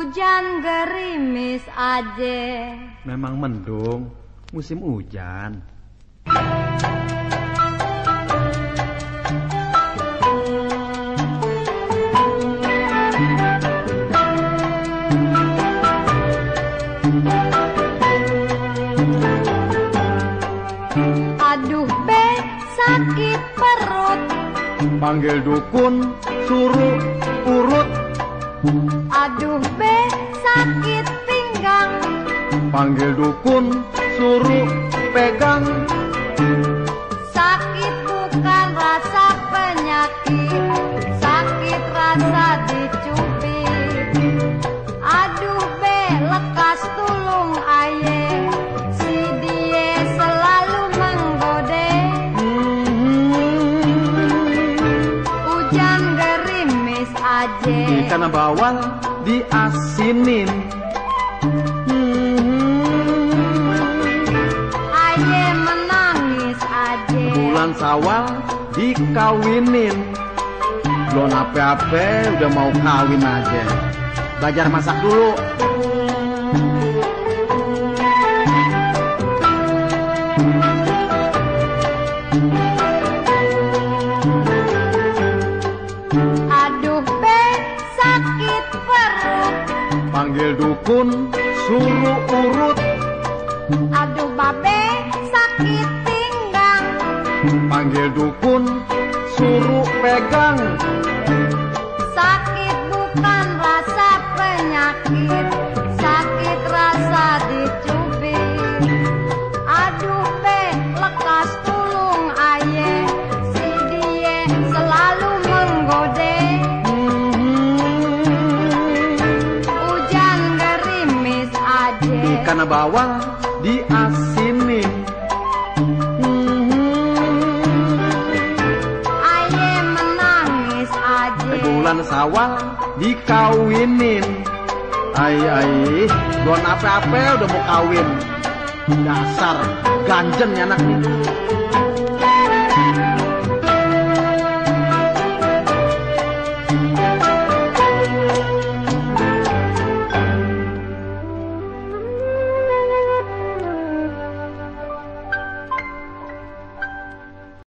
Hujan gerimis aja. Memang mendung, musim hujan. Aduh be sakit perut. Panggil dukun, suruh urut. Aduh be sakit pinggang. Panggil dukun, suruh pegang. Sakit bukan rasa penyakit. Sakit rasa dicubit. Aduh be aja. Ikan bawal diasinin. Aye menangis aja. Bulan sawal dikawinin. Belum apa-apa udah mau kawin aja. Belajar masak dulu. aduh be sakit perut. Panggil dukun suruh urut. Aduh babe sakit pinggang. Panggil dukun suruh pegang. Ikan bawal diasinin. Aye menangis aja. Bulan sawal dikawinin. Ai ai, belum apa-apa udah mau kawin. Dasar ganjen anak nih.